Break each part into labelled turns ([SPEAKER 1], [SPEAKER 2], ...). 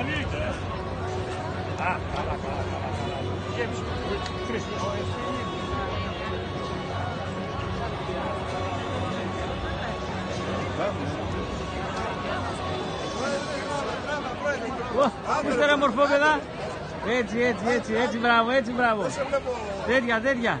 [SPEAKER 1] Αναλύεται. Α, καλά,
[SPEAKER 2] καλά,
[SPEAKER 1] καλά. Γέμισε. Χρήστος. Είστε ρε μορφόπεδα. Έτσι, έτσι, έτσι, έτσι, μπράβο, έτσι, μπράβο. Τέτοια, τέτοια.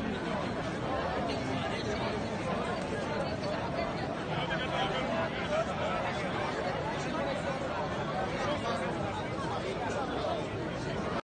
[SPEAKER 2] 何